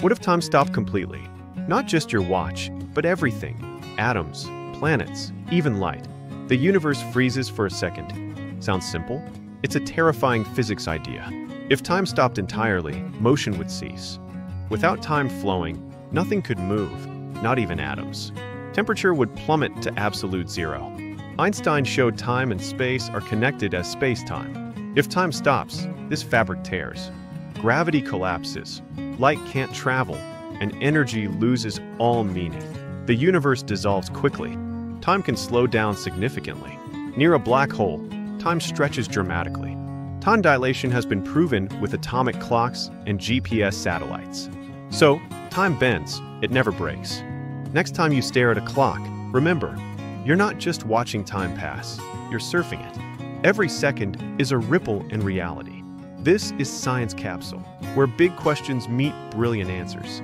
What if time stopped completely? Not just your watch, but everything atoms, planets, even light. The universe freezes for a second. Sounds simple? It's a terrifying physics idea. If time stopped entirely, motion would cease. Without time flowing, nothing could move, not even atoms. Temperature would plummet to absolute zero. Einstein showed time and space are connected as space-time. If time stops, this fabric tears. Gravity collapses, light can't travel, and energy loses all meaning. The universe dissolves quickly. Time can slow down significantly. Near a black hole, time stretches dramatically. Time dilation has been proven with atomic clocks and GPS satellites. So, time bends, it never breaks. Next time you stare at a clock, remember, you're not just watching time pass, you're surfing it. Every second is a ripple in reality. This is Science Capsule, where big questions meet brilliant answers.